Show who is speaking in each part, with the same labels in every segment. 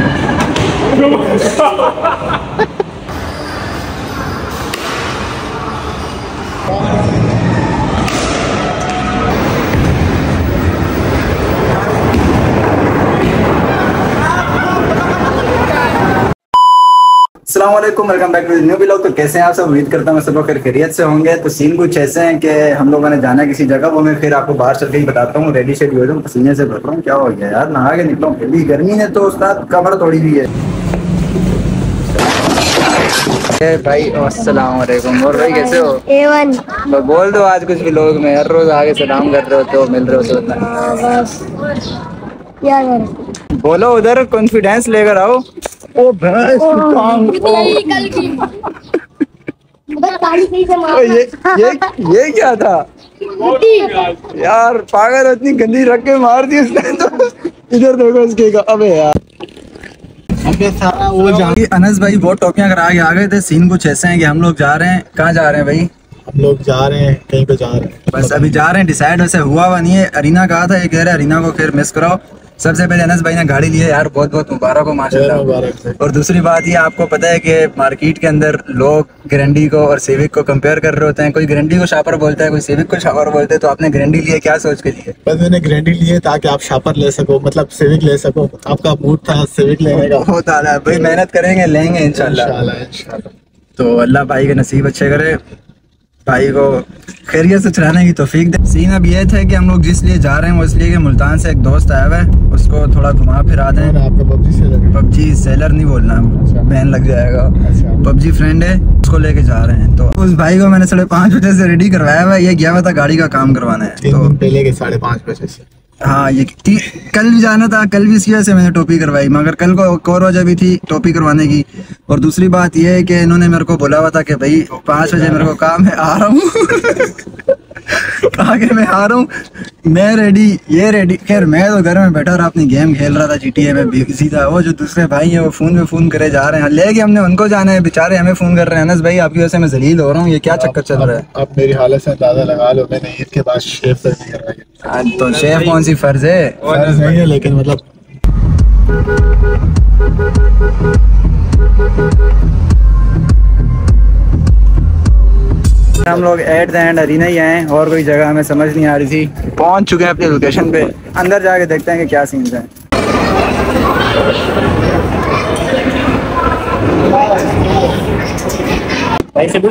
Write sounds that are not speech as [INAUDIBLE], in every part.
Speaker 1: Oh my god! Aslam welcome back to new blog तो कैसे हैं आप सब? उम्मीद करता हूँ सब लोग खैर खैरियत से होंगे। तो सीन कुछ ऐसे हैं कि हम लोगों ने जाना है किसी जगह वो मैं फिर आपको बाहर चल के ही बताता हूँ। रेडी शेडी हो जाऊँ पसीने से भर रहा हूँ। क्या हो गया यार? नहा के निकला हूँ। अभी गर्मी है तो उस्ताद कमर थोड़ी भी है। भाई अस्सलाम वालेकुम और भाई कैसे हो?
Speaker 2: एवन
Speaker 1: तो बोल दो आज कुछ भी लोग में। हर रोज आगे सलाम कर रहे होते हो मिल रहे होते हो इतना।
Speaker 2: हाँ, बस। क्या कर?
Speaker 1: बोलो उधर कॉन्फिडेंस लेकर आओ। ओ भैंस काम
Speaker 2: कल की।
Speaker 1: ये ये ये क्या था? यार पागल इतनी गंदी रख के मार दी उसने तो। इधर देखो इसके का। अबे यार। वो जा अनस भाई बहुत टोपियाँ करा के आ गए थे। सीन कुछ ऐसे हैं कि हम लोग जा रहे हैं। कहाँ जा रहे हैं भाई?
Speaker 3: हम लोग जा रहे हैं कहीं पे जा रहे हैं।
Speaker 1: बस अभी जा रहे हैं डिसाइड वैसे हुआ हुआ नहीं है। अरीना कहा था? ये कह रहे हैं अरीना को फिर मिस कराओ। सबसे पहले अनस भाई ने गाड़ी ली है यार बहुत बहुत मुबारक हो माशाल्लाह। और दूसरी बात ये आपको पता है कि मार्केट के अंदर लोग ग्रैंडी को और सेविक को कंपेयर कर रहे होते हैं। कोई ग्रैंडी को शापर बोलता है कोई सेविक को शापर बोलते हैं तो आपने ग्रैंडी लिए क्या सोच के लिए
Speaker 3: बस मैंने ग्रैंडी लिए ताकि आप शापर ले सको मतलब सिविक ले सको। आपका मूड था सिविक लेने का।
Speaker 1: बहुत आला है भाई मेहनत करेंगे लेंगे इंशाल्लाह। तो अल्लाह भाई के नसीब अच्छे करे। भाई को खैरियत से चलाने की तोफीक दे। सीन अब ये थे कि हम लोग जिस लिए जा रहे हैं वो इसलिए कि मुल्तान से एक दोस्त आया हुआ है उसको थोड़ा घुमा फिरा दें।
Speaker 3: आपका पबजी सेलर
Speaker 1: पबजी सेलर नहीं बोलना
Speaker 3: अच्छा।
Speaker 1: बैन लग जाएगा।
Speaker 3: अच्छा।
Speaker 1: पबजी फ्रेंड है उसको लेके जा रहे हैं। तो उस भाई को मैंने साढ़े पाँच बजे से रेडी करवाया हुआ है ये गया हुआ था गाड़ी का काम करवाना है। तो
Speaker 3: पहले के साढ़े पाँच बजे से।
Speaker 1: हाँ ये कल भी जाना था, कल भी इसी वजह से मैंने टोपी करवाई, मगर कल को एक और वजह भी थी, टोपी करवाने की। और दूसरी बात ये है कि इन्होंने मेरे को बोला हुआ था कि भाई, पाँच बजे मेरे को काम है, आ रहा हूँ। [LAUGHS] कि मैं आ रहा हूँ। मैं रेडी ये रेडी खैर मैं तो घर में बैठा रहा अपनी गेम खेल रहा था GTA में बिज़ी था। वो जो दूसरे भाई है वो फ़ोन पे फ़ोन करे जा रहे हैं। लेके हमने उनको जाना है। बेचारे हमें फ़ोन कर रहे हैं। अनस भाई आपकी वजह से मैं जलील हो रहा हूँ। ये क्या चक्कर चल रहा है?
Speaker 3: अब अब मेरी हालत से अंदाज़ा लगा लो। मैंने ईद के बाद नहीं करवाया
Speaker 1: हाँ, तो शेफ कौन सी फ़र्ज़ है?
Speaker 3: फ़र्ज़ नहीं है लेकिन मतलब
Speaker 1: हम लोग एट द एंड अरीना ही आए हैं और कोई जगह हमें समझ नहीं आ रही थी। पहुँच चुके हैं अपनी लोकेशन पे। अंदर जाके देखते हैं कि क्या सीन्स हैं।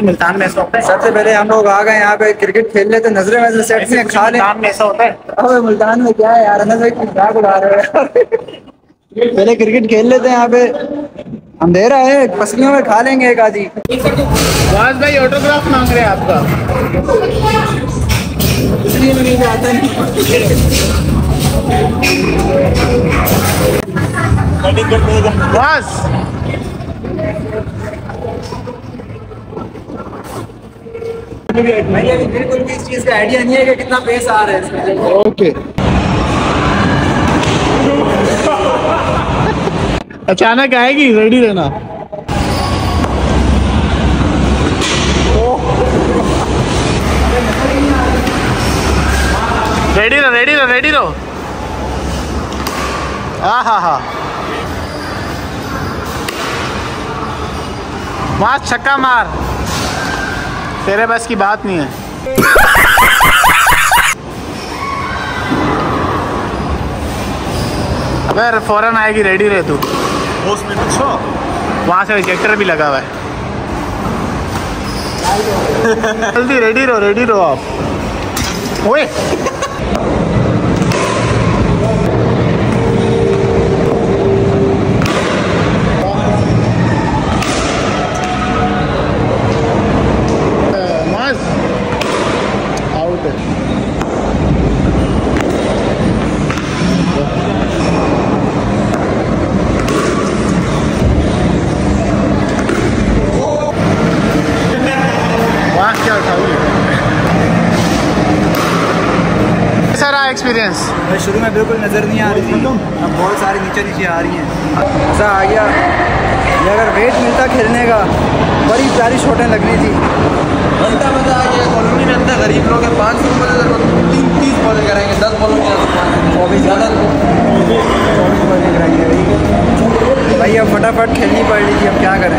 Speaker 4: मुल्तान में ऐसा होता है।
Speaker 1: सबसे पहले हम लोग आ गए यहाँ पे क्रिकेट खेल लेते नजरे वजरे सेट में खा ले
Speaker 4: मुल्तान में ऐसा होता है।
Speaker 1: अबे मुल्तान में क्या है यार मज़ाक उड़ा रहे हो? [LAUGHS] पहले क्रिकेट खेल लेते हैं यहाँ पे। अंधेरा है पसलियों में खा लेंगे एक आधी।
Speaker 4: वाज भाई ऑटोग्राफ मांग रहे हैं आपका।
Speaker 1: इसलिए मैं नहीं आता नहीं
Speaker 4: वाज
Speaker 1: बिल्कुल भी इस चीज़ का आइडिया नहीं है कि कितना पैसा आ रहा है इसमें।
Speaker 3: ओके
Speaker 4: अचानक आएगी रेडी रहना। रेडी रहो रेडी रहो रेडी रहो। हाँ हाँ हाँ वहाँ छक्का मार। तेरे बस की बात नहीं है। अबे फ़ौरन आएगी रेडी रहे तू। वहाँ से रिजेक्टर भी लगा हुआ है। [LAUGHS] जल्दी रेडी रहो रेडी रहो आप। ओए मस्त आउट है वाह क्या उठाई कैसा रहा एक्सपीरियंस
Speaker 1: भाई शुरू में बिल्कुल नज़र नहीं आ रही थी। अब बहुत सारी नीचे नीचे आ रही हैं। ऐसा आ गया। ये अगर वेट मिलता खेलने का बड़ी प्यारी शॉटें लगनी थी।
Speaker 5: घंटा मज़ा आ गया। कॉलोनी में अंदर गरीब लोग हैं। पाँच सौ रुपये तो तीन तीस बॉल कराएँगे। दस बॉलों के चौबीस ज़्यादा
Speaker 1: चौबीस बॉलिंग कराएँगे अब फटाफट खेलनी पड़ रही थी। अब क्या कर?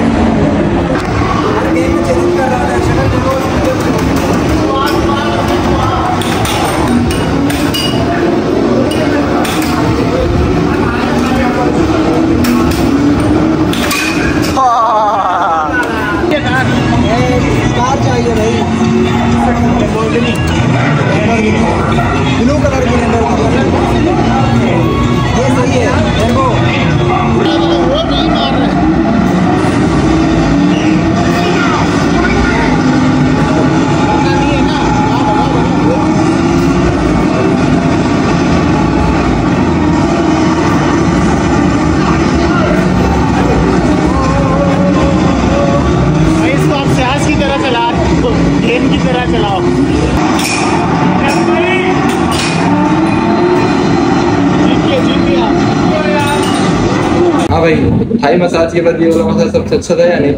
Speaker 1: हाँ भाई,
Speaker 5: थाई मसाज के बाद ये वाला मसाज सबसे अच्छा था या नहीं?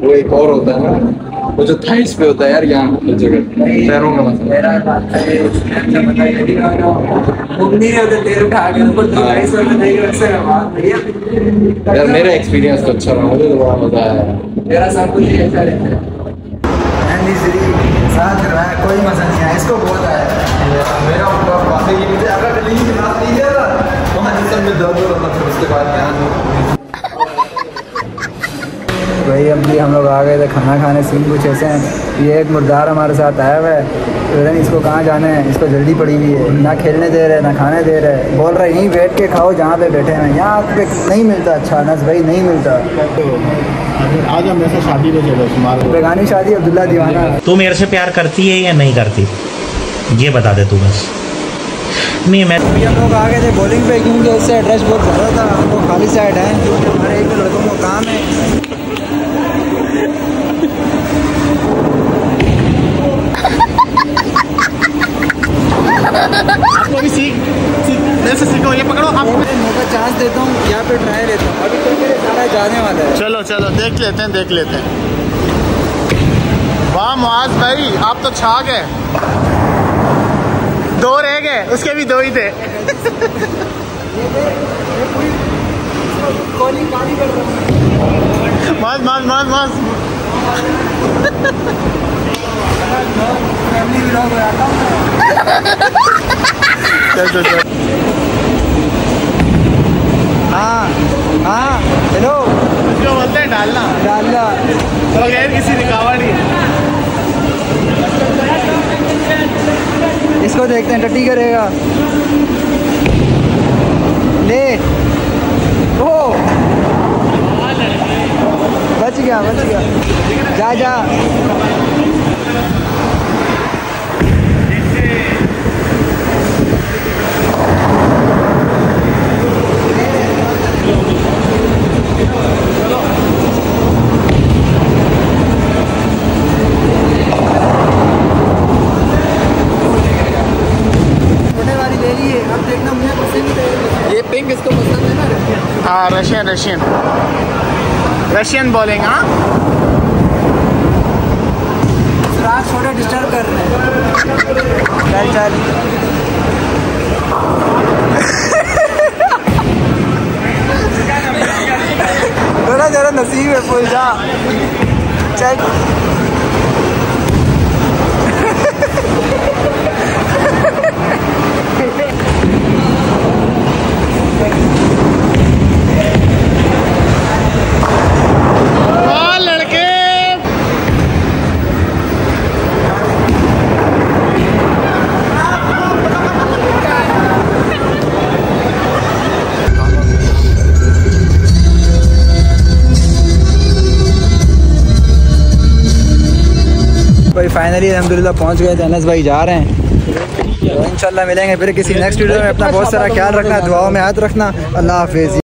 Speaker 5: वो एक और होता है ना, वो जो थाइस पे होता है यार यहाँ जगह, पैरों का मसाज। यार, मेरा एक्सपीरियंस तो अच्छा रहा, मुझे तो बड़ा मज़ा आया।
Speaker 1: एंडी श्री साथ रहा है कोई मज़ा नहीं आया इसको बहुत आया
Speaker 5: मेरा मुझे अगर नहीं खिला दीजिए ना तो मैं में दर्द हो रहा था फिर उसके बाद ध्यान
Speaker 1: भाई अब भी हम लोग आ गए थे खाना खाने सीन कुछ ऐसे हैं। ये एक मुर्दार हमारे साथ आया हुआ है। तो पता नहीं इसको कहाँ जाना है इसको जल्दी पड़ी हुई है। ना खेलने दे रहे ना खाने दे रहे। बोल रहे यहीं बैठ के खाओ जहाँ पे बैठे हैं। यहाँ पे नहीं मिलता अच्छा अनस भाई नहीं मिलता।
Speaker 3: आज हम ऐसे शादी पे चलो तुम्हारे
Speaker 1: बेगानी शादी अब्दुल्ला दीवाना।
Speaker 6: तू मेरे से प्यार करती है या नहीं करती? ये बता दे तू बस। नहीं मैं
Speaker 1: अभी हम लोग आ गए थे बॉलिंग पे क्योंकि उससे एड्रेस बहुत ज़्यादा था। हम लोग खाली साइड हैं क्योंकि हमारे एक लड़कों को काम है।
Speaker 4: आपको भी सीख सीख सीखो ये पकड़ो आप
Speaker 1: मौका चांस देता हूँ यहाँ पे ट्राई लेता हूँ। अभी तो सारा जाने वाला है।
Speaker 4: चलो चलो देख लेते हैं देख लेते हैं। वाह मुआज भाई आप तो छा गए दो रह गए उसके भी दो ही थे।
Speaker 1: कॉलिंग काली कर रहा हूँ
Speaker 4: मस्त मस्त मस्त मस्त
Speaker 1: फैमिली व्लॉग में आता हूँ मैं।
Speaker 4: चल चल चल।
Speaker 1: हाँ हाँ हेलो
Speaker 4: जो बोलते हैं डालना।
Speaker 1: डालना।
Speaker 4: तो बगैर किसी रुकावट ही।
Speaker 1: इसको देखते हैं टट्टी करेगा। ले। ओ। बच गया बच गया। जा जा छोटे वाली ले लिए अब देखना मुझे पसंद है ये पिंक इसको पसंद है ना
Speaker 4: हाँ रशियन रशियन रशियन बॉलिंग हाँ
Speaker 1: छोटे डिस्टर्ब कर रहे हैं। फाइनली अलहमदिल्ला पहुँच गए थे, अनस भाई जा रहे हैं। तो शाला मिलेंगे फिर किसी नेक्स्ट वीडियो में। अपना बहुत सारा ख्याल रखना, दुआओं में हाथ रखना। अल्लाह हाफिज़।